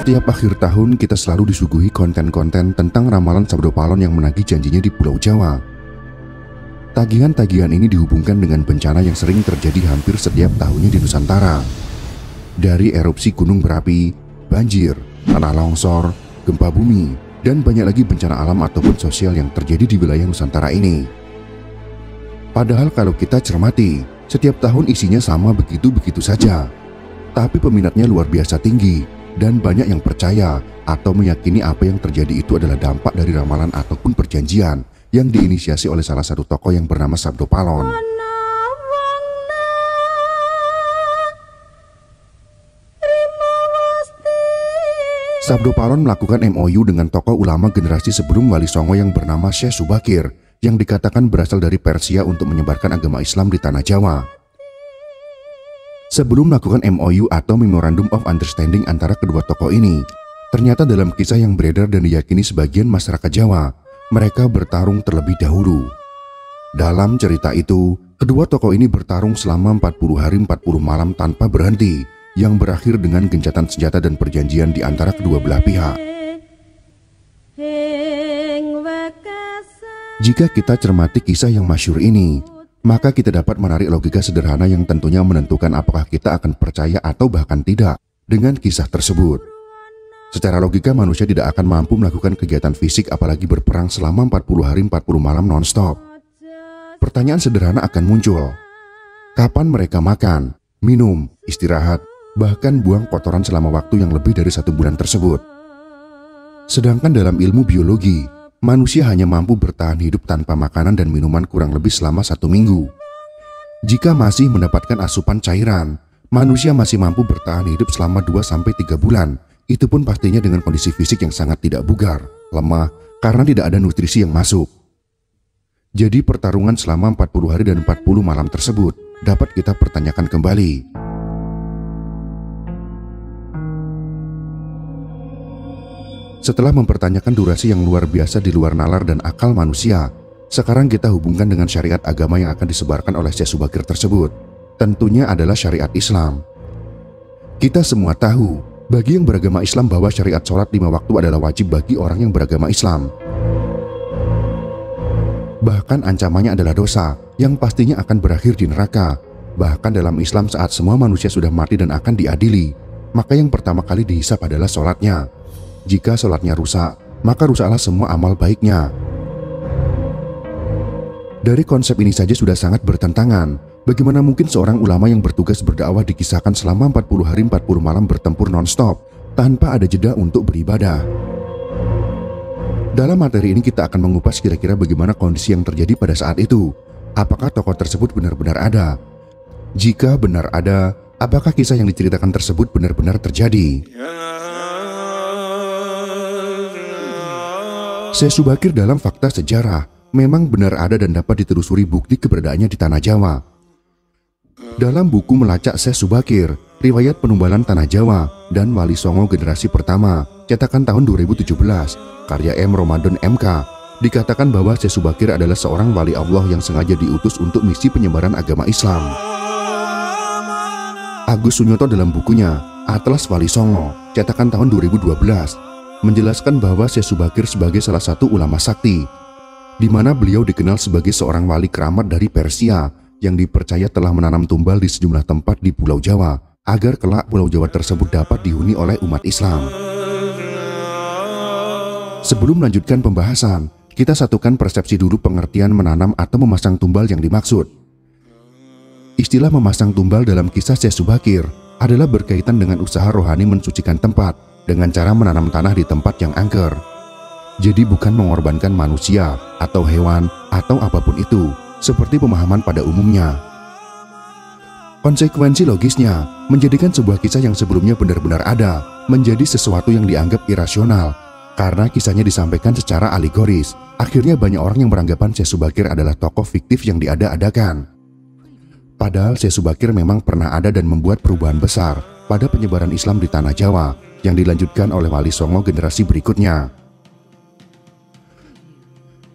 Setiap akhir tahun kita selalu disuguhi konten-konten tentang ramalan Sabdo Palon yang menagih janjinya di Pulau Jawa. Tagihan-tagihan ini dihubungkan dengan bencana yang sering terjadi hampir setiap tahunnya di Nusantara. Dari erupsi gunung berapi, banjir, tanah longsor, gempa bumi, dan banyak lagi bencana alam ataupun sosial yang terjadi di wilayah Nusantara ini. Padahal kalau kita cermati, setiap tahun isinya sama begitu-begitu saja. Tapi peminatnya luar biasa tinggi dan banyak yang percaya atau meyakini apa yang terjadi itu adalah dampak dari ramalan ataupun perjanjian yang diinisiasi oleh salah satu tokoh yang bernama Sabdo Palon. Sabdo Palon melakukan MOU dengan tokoh ulama generasi sebelum Wali Songo yang bernama Syekh Subakir yang dikatakan berasal dari Persia untuk menyebarkan agama Islam di tanah Jawa. Sebelum melakukan MOU atau Memorandum of Understanding antara kedua tokoh ini, ternyata dalam kisah yang beredar dan diyakini sebagian masyarakat Jawa, mereka bertarung terlebih dahulu. Dalam cerita itu, kedua tokoh ini bertarung selama 40 hari 40 malam tanpa berhenti, yang berakhir dengan gencatan senjata dan perjanjian di antara kedua belah pihak. Jika kita cermati kisah yang masyur ini, maka kita dapat menarik logika sederhana yang tentunya menentukan apakah kita akan percaya atau bahkan tidak dengan kisah tersebut. Secara logika manusia tidak akan mampu melakukan kegiatan fisik apalagi berperang selama 40 hari 40 malam nonstop. Pertanyaan sederhana akan muncul. Kapan mereka makan, minum, istirahat, bahkan buang kotoran selama waktu yang lebih dari satu bulan tersebut? Sedangkan dalam ilmu biologi, manusia hanya mampu bertahan hidup tanpa makanan dan minuman kurang lebih selama satu minggu. Jika masih mendapatkan asupan cairan, manusia masih mampu bertahan hidup selama 2-3 bulan. Itu pun pastinya dengan kondisi fisik yang sangat tidak bugar, lemah, karena tidak ada nutrisi yang masuk. Jadi pertarungan selama 40 hari dan 40 malam tersebut dapat kita pertanyakan kembali. Setelah mempertanyakan durasi yang luar biasa di luar nalar dan akal manusia, sekarang kita hubungkan dengan syariat agama yang akan disebarkan oleh Syekh Subakir tersebut. Tentunya adalah syariat Islam. Kita semua tahu, bagi yang beragama Islam bahwa syariat sholat lima waktu adalah wajib bagi orang yang beragama Islam. Bahkan ancamannya adalah dosa yang pastinya akan berakhir di neraka. Bahkan dalam Islam saat semua manusia sudah mati dan akan diadili, maka yang pertama kali dihisap adalah sholatnya. Jika sholatnya rusak, maka rusaklah semua amal baiknya. Dari konsep ini saja sudah sangat bertentangan. Bagaimana mungkin seorang ulama yang bertugas berdakwah dikisahkan selama 40 hari 40 malam bertempur non-stop tanpa ada jeda untuk beribadah? Dalam materi ini kita akan mengupas kira-kira bagaimana kondisi yang terjadi pada saat itu. Apakah tokoh tersebut benar-benar ada? Jika benar ada, apakah kisah yang diceritakan tersebut benar-benar terjadi? Ya. Syekh Subakir dalam fakta sejarah memang benar ada dan dapat ditelusuri bukti keberadaannya di Tanah Jawa. Dalam buku melacak Syekh Subakir, riwayat penumbalan Tanah Jawa dan Wali Songo generasi pertama, cetakan tahun 2017, karya M. Ramadan MK, dikatakan bahwa Syekh Subakir adalah seorang wali Allah yang sengaja diutus untuk misi penyebaran agama Islam. Agus Sunyoto dalam bukunya Atlas Wali Songo, cetakan tahun 2012, menjelaskan bahwa Syekh Subakir sebagai salah satu ulama sakti, di mana beliau dikenal sebagai seorang wali keramat dari Persia yang dipercaya telah menanam tumbal di sejumlah tempat di Pulau Jawa agar kelak Pulau Jawa tersebut dapat dihuni oleh umat Islam. Sebelum melanjutkan pembahasan, kita satukan persepsi dulu pengertian menanam atau memasang tumbal yang dimaksud. Istilah memasang tumbal dalam kisah Syekh Subakir adalah berkaitan dengan usaha rohani mensucikan tempat dengan cara menanam tanah di tempat yang angker. Jadi bukan mengorbankan manusia atau hewan atau apa pun itu, seperti pemahaman pada umumnya. Konsekuensi logisnya menjadikan sebuah kisah yang sebelumnya benar-benar ada menjadi sesuatu yang dianggap irasional karena kisahnya disampaikan secara alegoris. Akhirnya banyak orang yang beranggapan Syekh Subakir adalah tokoh fiktif yang diada-adakan. Padahal Syekh Subakir memang pernah ada dan membuat perubahan besar pada penyebaran Islam di tanah Jawa yang dilanjutkan oleh Wali Songo generasi berikutnya.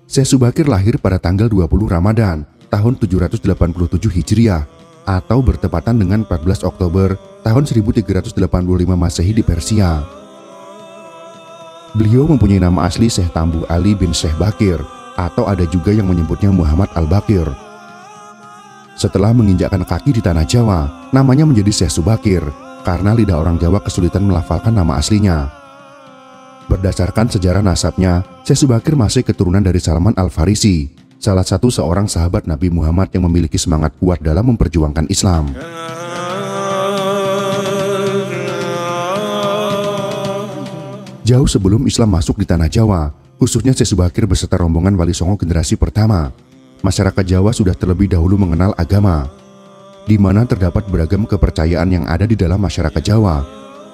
Syekh Subakir lahir pada tanggal 20 Ramadan tahun 787 Hijriah atau bertepatan dengan 14 Oktober tahun 1385 Masehi di Persia. Beliau mempunyai nama asli Syekh Tambu Ali bin Syekh Bakir atau ada juga yang menyebutnya Muhammad Al-Bakir. Setelah menginjakkan kaki di tanah Jawa, namanya menjadi Syekh Subakir karena lidah orang Jawa kesulitan melafalkan nama aslinya. Berdasarkan sejarah nasabnya, Syekh Subakir masih keturunan dari Salman Al-Farisi, salah satu seorang sahabat Nabi Muhammad yang memiliki semangat kuat dalam memperjuangkan Islam. Jauh sebelum Islam masuk di tanah Jawa, khususnya Syekh Subakir beserta rombongan Wali Songo generasi pertama, masyarakat Jawa sudah terlebih dahulu mengenal agama, di mana terdapat beragam kepercayaan yang ada di dalam masyarakat Jawa.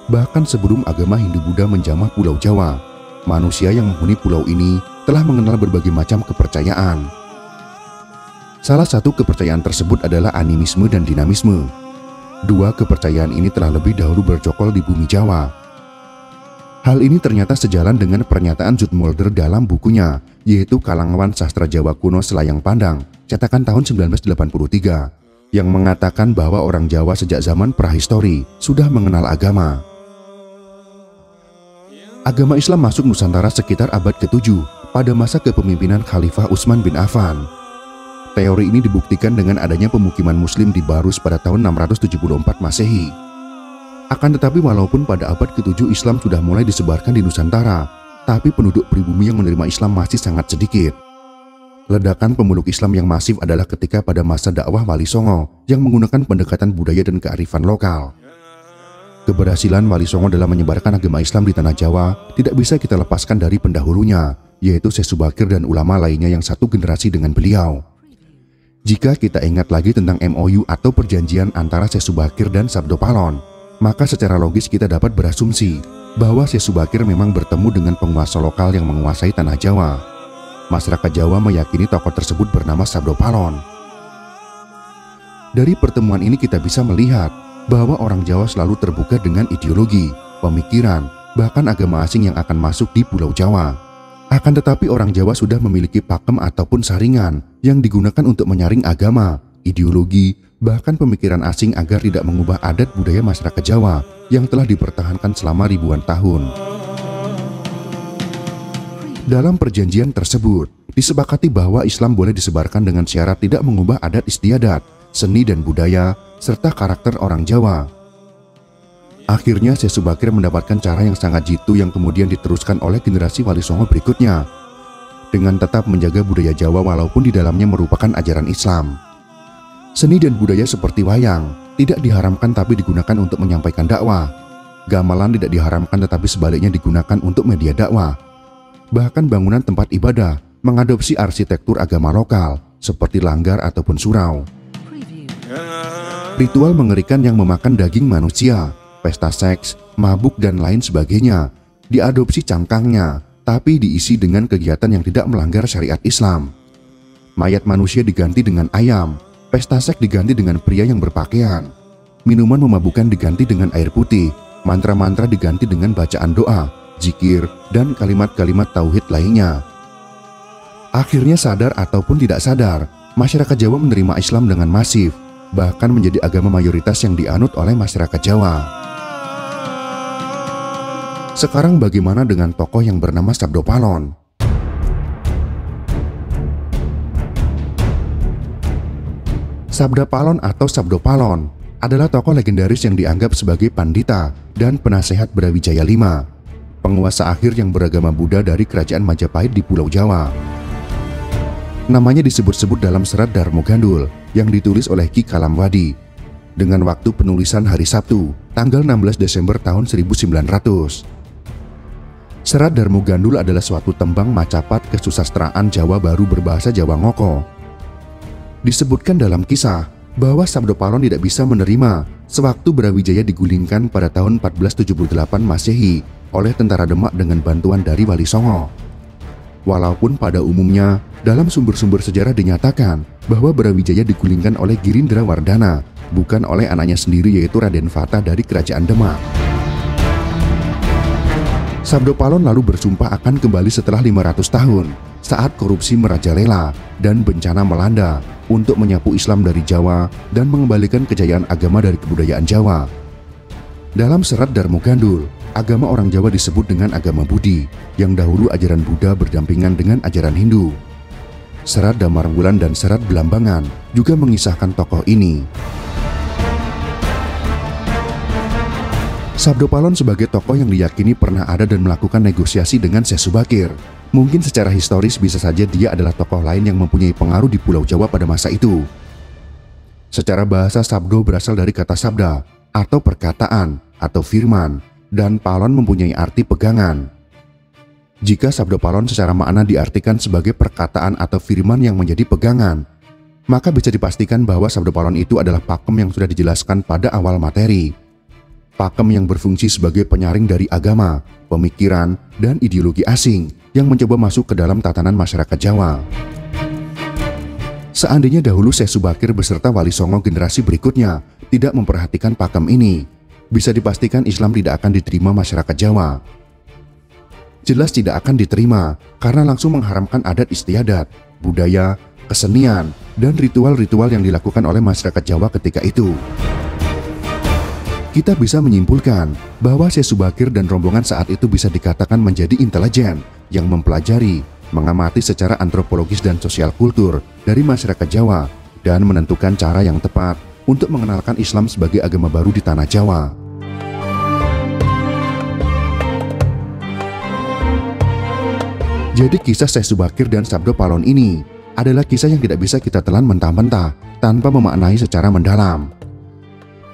Bahkan sebelum agama Hindu-Buddha menjamah Pulau Jawa, manusia yang menghuni pulau ini telah mengenal berbagai macam kepercayaan. Salah satu kepercayaan tersebut adalah animisme dan dinamisme. Dua kepercayaan ini telah lebih dahulu bercokol di bumi Jawa, Hal ini ternyata sejalan dengan pernyataan Mulder dalam bukunya, yaitu Kalangan Sastra Jawa Kuno Selayang Pandang, cetakan tahun 1983, yang mengatakan bahwa orang Jawa sejak zaman prahistori sudah mengenal agama. Agama Islam masuk Nusantara sekitar abad ke-7 pada masa kepemimpinan Khalifah Utsman bin Affan. Teori ini dibuktikan dengan adanya pemukiman muslim di Barus pada tahun 674 Masehi akan tetapi walaupun pada abad ke-7 Islam sudah mulai disebarkan di Nusantara, tapi penduduk pribumi yang menerima Islam masih sangat sedikit. Ledakan pemeluk Islam yang masif adalah ketika pada masa dakwah Wali Songo yang menggunakan pendekatan budaya dan kearifan lokal. Keberhasilan Wali Songo dalam menyebarkan agama Islam di tanah Jawa tidak bisa kita lepaskan dari pendahulunya, yaitu Syekh Subakir dan ulama lainnya yang satu generasi dengan beliau. Jika kita ingat lagi tentang MOU atau perjanjian antara Syekh Subakir dan Sabdo Palon, maka secara logis kita dapat berasumsi bahwa Syekh Subakir memang bertemu dengan penguasa lokal yang menguasai tanah Jawa. Masyarakat Jawa meyakini tokoh tersebut bernama Sabdo Palon. Dari pertemuan ini kita bisa melihat bahwa orang Jawa selalu terbuka dengan ideologi, pemikiran, bahkan agama asing yang akan masuk di Pulau Jawa. Akan tetapi orang Jawa sudah memiliki pakem ataupun saringan yang digunakan untuk menyaring agama, ideologi, bahkan pemikiran asing agar tidak mengubah adat budaya masyarakat Jawa yang telah dipertahankan selama ribuan tahun. Dalam perjanjian tersebut, disepakati bahwa Islam boleh disebarkan dengan syarat tidak mengubah adat istiadat, seni dan budaya, serta karakter orang Jawa. Akhirnya Syekh Subakir mendapatkan cara yang sangat jitu yang kemudian diteruskan oleh generasi Wali Songo berikutnya, dengan tetap menjaga budaya Jawa walaupun di dalamnya merupakan ajaran Islam. Seni dan budaya seperti wayang tidak diharamkan tapi digunakan untuk menyampaikan dakwah. Gamelan tidak diharamkan tetapi sebaliknya digunakan untuk media dakwah. Bahkan bangunan tempat ibadah mengadopsi arsitektur agama lokal seperti langgar ataupun surau. Ritual mengerikan yang memakan daging manusia, pesta seks, mabuk dan lain sebagainya diadopsi cangkangnya tapi diisi dengan kegiatan yang tidak melanggar syariat Islam. Mayat manusia diganti dengan ayam, Pesta seks diganti dengan pria yang berpakaian. Minuman memabukkan diganti dengan air putih. Mantra-mantra diganti dengan bacaan doa, zikir, dan kalimat-kalimat tauhid lainnya. Akhirnya sadar ataupun tidak sadar, masyarakat Jawa menerima Islam dengan masif, bahkan menjadi agama mayoritas yang dianut oleh masyarakat Jawa. Sekarang bagaimana dengan tokoh yang bernama Sabdo Palon? Sabda Palon atau Sabdo Palon adalah tokoh legendaris yang dianggap sebagai pandita dan penasehat Brawijaya V, penguasa akhir yang beragama Buddha dari kerajaan Majapahit di Pulau Jawa. Namanya disebut-sebut dalam serat Darmo Gandul yang ditulis oleh Ki Kalamwadi dengan waktu penulisan hari Sabtu, tanggal 16 Desember tahun 1900. Serat Darmo Gandul adalah suatu tembang macapat kesusastraan Jawa baru berbahasa Jawa Ngoko Disebutkan dalam kisah bahwa Sabdo Palon tidak bisa menerima sewaktu Brawijaya digulingkan pada tahun 1478 Masehi oleh tentara Demak dengan bantuan dari Wali Songo. Walaupun pada umumnya dalam sumber-sumber sejarah dinyatakan bahwa Brawijaya digulingkan oleh Girindra Wardana, bukan oleh anaknya sendiri yaitu Raden Fata dari Kerajaan Demak. Sabdo Palon lalu bersumpah akan kembali setelah 500 tahun saat korupsi merajalela dan bencana melanda untuk menyapu Islam dari Jawa dan mengembalikan kejayaan agama dari kebudayaan Jawa. Dalam serat Darmo Gandul, agama orang Jawa disebut dengan agama Budi, yang dahulu ajaran Buddha berdampingan dengan ajaran Hindu. Serat Damar Wulan dan Serat Belambangan juga mengisahkan tokoh ini. Sabdo Palon sebagai tokoh yang diyakini pernah ada dan melakukan negosiasi dengan Syekh Subakir. Mungkin secara historis bisa saja dia adalah tokoh lain yang mempunyai pengaruh di Pulau Jawa pada masa itu. Secara bahasa sabdo berasal dari kata sabda atau perkataan atau firman dan palon mempunyai arti pegangan. Jika sabdo palon secara makna diartikan sebagai perkataan atau firman yang menjadi pegangan, maka bisa dipastikan bahwa sabdo palon itu adalah pakem yang sudah dijelaskan pada awal materi pakem yang berfungsi sebagai penyaring dari agama, pemikiran, dan ideologi asing yang mencoba masuk ke dalam tatanan masyarakat Jawa. Seandainya dahulu Syekh Subakir beserta Wali Songo generasi berikutnya tidak memperhatikan pakem ini, bisa dipastikan Islam tidak akan diterima masyarakat Jawa. Jelas tidak akan diterima karena langsung mengharamkan adat istiadat, budaya, kesenian, dan ritual-ritual yang dilakukan oleh masyarakat Jawa ketika itu kita bisa menyimpulkan bahwa Syekh Subakir dan rombongan saat itu bisa dikatakan menjadi intelijen yang mempelajari, mengamati secara antropologis dan sosial kultur dari masyarakat Jawa dan menentukan cara yang tepat untuk mengenalkan Islam sebagai agama baru di tanah Jawa. Jadi kisah Syekh Subakir dan Sabdo Palon ini adalah kisah yang tidak bisa kita telan mentah-mentah tanpa memaknai secara mendalam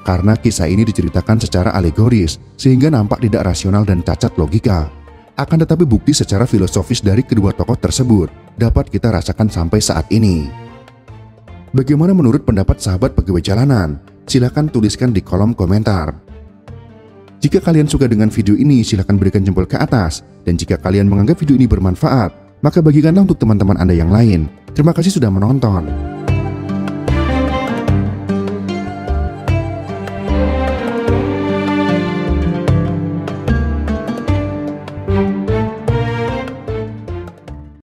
karena kisah ini diceritakan secara alegoris sehingga nampak tidak rasional dan cacat logika. Akan tetapi bukti secara filosofis dari kedua tokoh tersebut dapat kita rasakan sampai saat ini. Bagaimana menurut pendapat sahabat pegawai jalanan? Silahkan tuliskan di kolom komentar. Jika kalian suka dengan video ini, silahkan berikan jempol ke atas. Dan jika kalian menganggap video ini bermanfaat, maka bagikanlah untuk teman-teman Anda yang lain. Terima kasih sudah menonton.